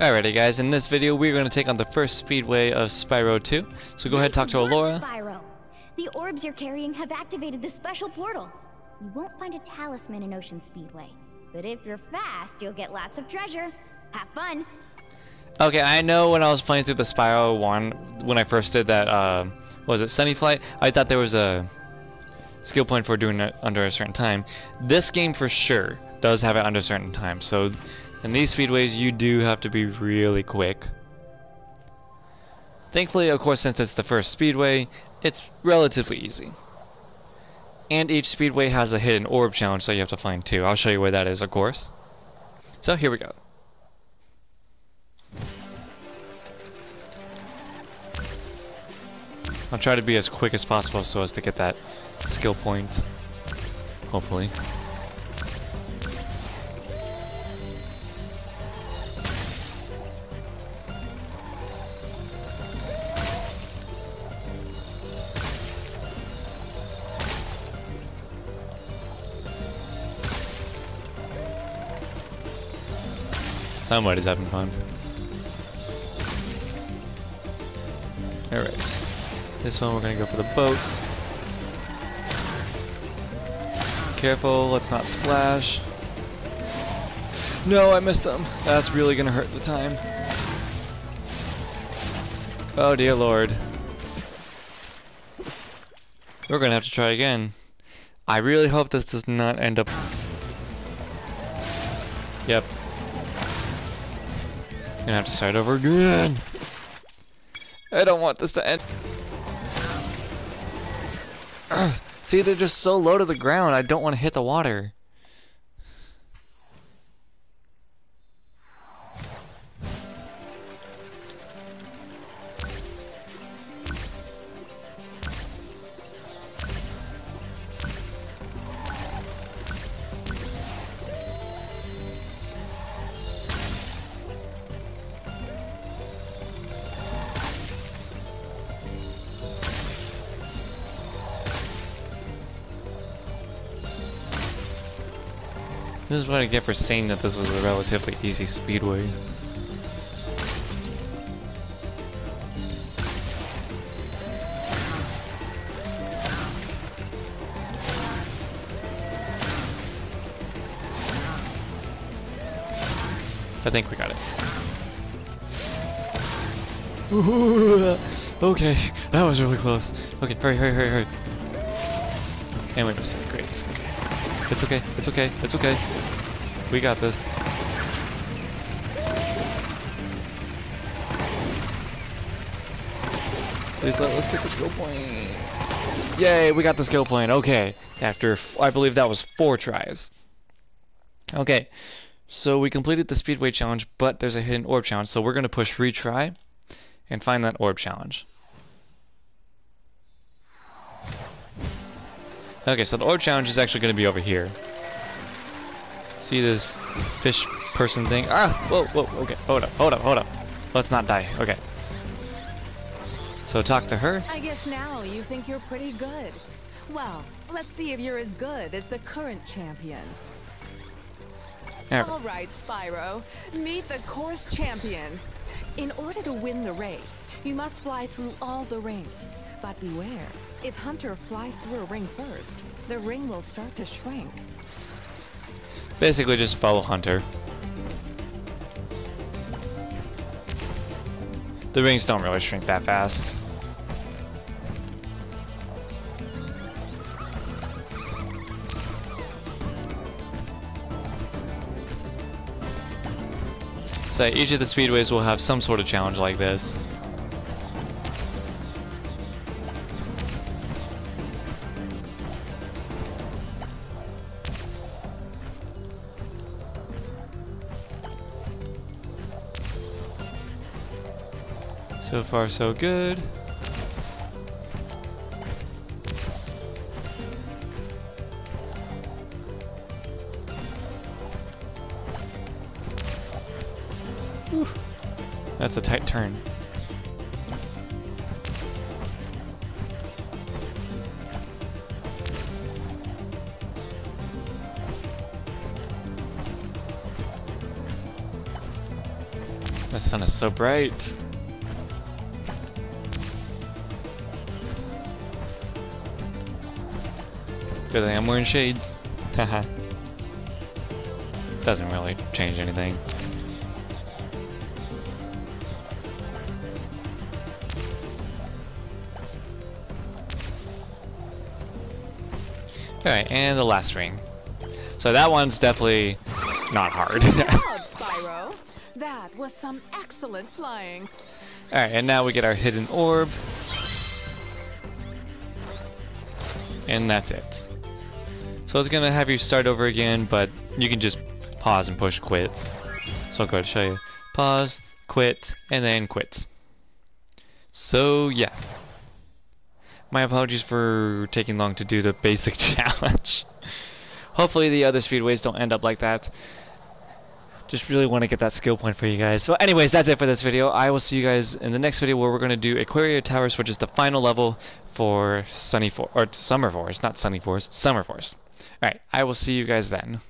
Alrighty guys, in this video we're going to take on the first speedway of Spyro 2. So go ahead talk to Elora. Spyro. The orbs you're carrying have activated the special portal. You won't find a talisman in Ocean Speedway. But if you're fast, you'll get lots of treasure. Have fun. Okay, I know when I was playing through the Spyro 1, when I first did that, uh, was it, Sunny Flight, I thought there was a skill point for doing it under a certain time. This game for sure does have it under a certain time, so in these speedways you do have to be really quick. Thankfully, of course, since it's the first speedway, it's relatively easy. And each speedway has a hidden orb challenge that you have to find too. I'll show you where that is, of course. So here we go. I'll try to be as quick as possible so as to get that skill point. Hopefully. Somebody's having fun. Alright. This one we're gonna go for the boats. Careful, let's not splash. No, I missed them. That's really gonna hurt the time. Oh dear lord. We're gonna have to try again. I really hope this does not end up... Yep. Gonna have to start over again. I don't want this to end. See, they're just so low to the ground, I don't want to hit the water. This is what I get for saying that this was a relatively easy speedway. I think we got it. okay, that was really close. Okay, hurry, hurry, hurry, hurry. And we missed it. Great. Okay. It's okay. It's okay. It's okay. We got this. Please let us get the skill point. Yay, we got the skill point. Okay. After, I believe that was four tries. Okay. So we completed the Speedway challenge, but there's a hidden orb challenge. So we're going to push retry and find that orb challenge. Okay, so the orb challenge is actually going to be over here. See this fish person thing? Ah! Whoa, whoa, okay. Hold up, hold up, hold up. Let's not die. Okay. So talk to her. I guess now you think you're pretty good. Well, let's see if you're as good as the current champion. All right, Spyro, meet the course champion. In order to win the race, you must fly through all the rings. But beware, if Hunter flies through a ring first, the ring will start to shrink. Basically, just follow Hunter. The rings don't really shrink that fast. So each of the speedways will have some sort of challenge like this. So far, so good. Whew. That's a tight turn. The sun is so bright. Good thing I'm wearing shades. Haha. Doesn't really change anything. Alright, and the last ring. So that one's definitely not hard. Spyro. That was some excellent flying. Alright, and now we get our hidden orb. And that's it. So it's gonna have you start over again, but you can just pause and push quit. So I'll go to show you. Pause, quit, and then quit. So yeah. My apologies for taking long to do the basic challenge. Hopefully the other speedways don't end up like that. Just really want to get that skill point for you guys. So anyways, that's it for this video. I will see you guys in the next video where we're going to do Aquaria Towers, which is the final level for Sunny For or Summer Forest, not Sunny Forest, Summer Forest. Alright, I will see you guys then.